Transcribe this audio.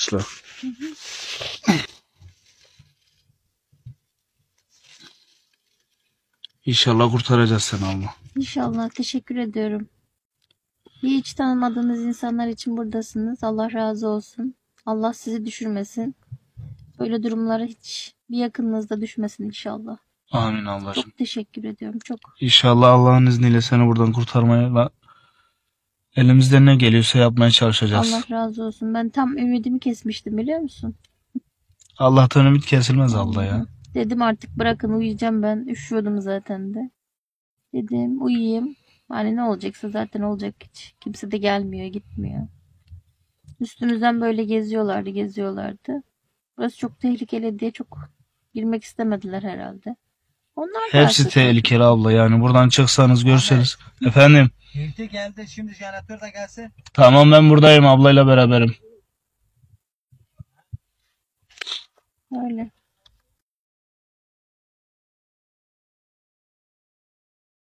Başla. İnşallah kurtaracağız seni Allah. İnşallah teşekkür ediyorum. Hiç tanımadığınız insanlar için buradasınız. Allah razı olsun. Allah sizi düşürmesin. Böyle durumlara hiç bir yakınınızda düşmesin inşallah. Amin ablacığım. Çok teşekkür ediyorum. Çok. İnşallah Allah'ın izniyle seni buradan kurtarmaya elimizden ne geliyorsa yapmaya çalışacağız. Allah razı olsun. Ben tam ümidimi kesmiştim biliyor musun? Allah'tan ümit kesilmez abla ya. Dedim artık bırakın uyuyacağım ben. Üşüyordum zaten de. Dedim uyuyayım. Hani ne olacaksa zaten olacak hiç. Kimse de gelmiyor gitmiyor. Üstümüzden böyle geziyorlardı geziyorlardı. Burası çok tehlikeli diye çok girmek istemediler herhalde. Onlar Hepsi artık- tehlikeli abla yani buradan çıksanız görseniz. Efendim Hilti geldi şimdi jeneratör de gelsin. tamam ben buradayım ablayla beraberim. Öyle.